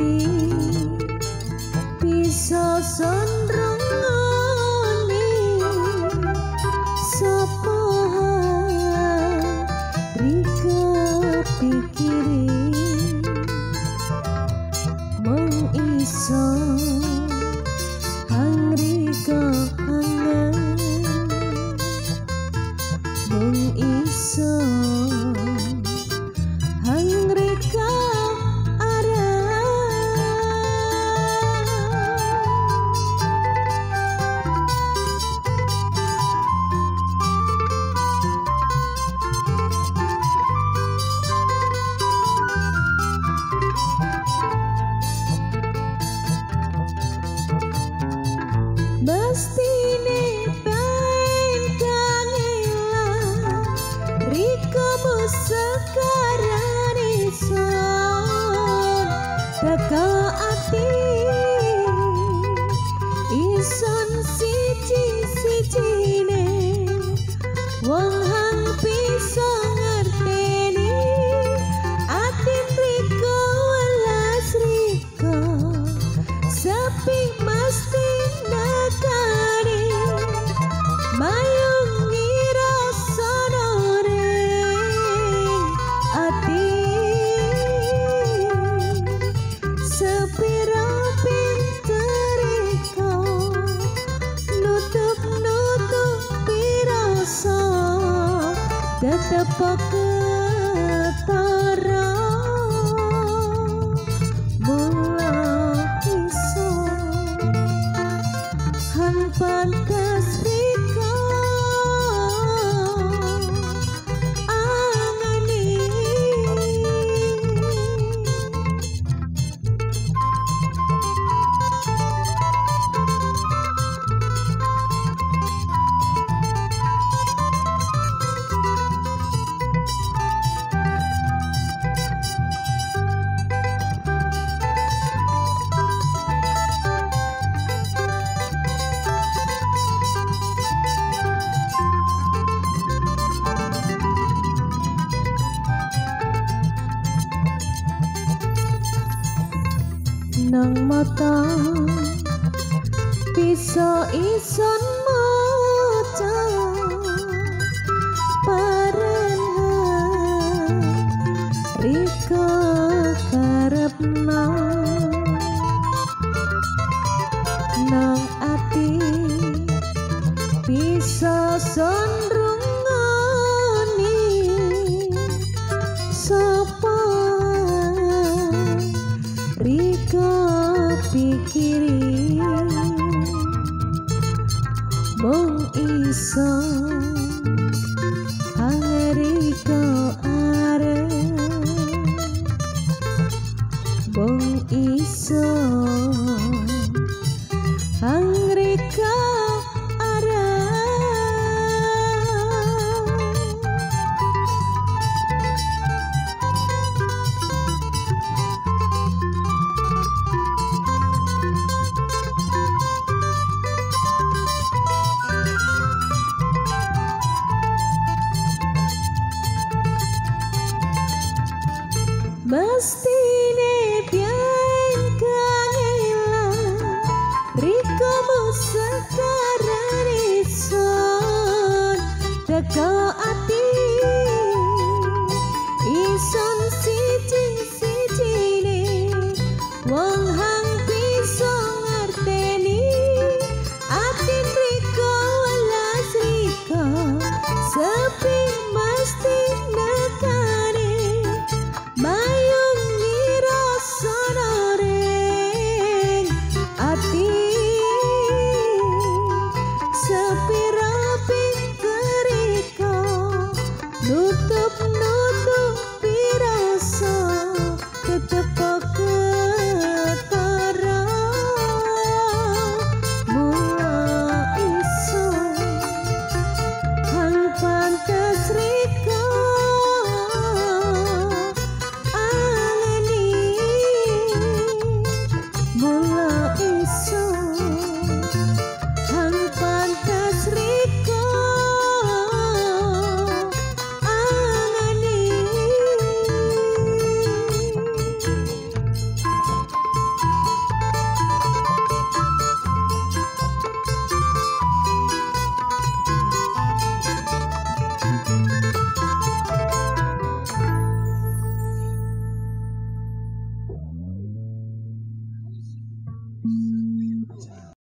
ati Bisa sondrongane Sapa Rika pikirin. Mengiso hangri ka hangan mengiso Christine. the book nang mata bisa ison maca rika karepna. Nang ati bisa sondrungani Mong iso negeri kamu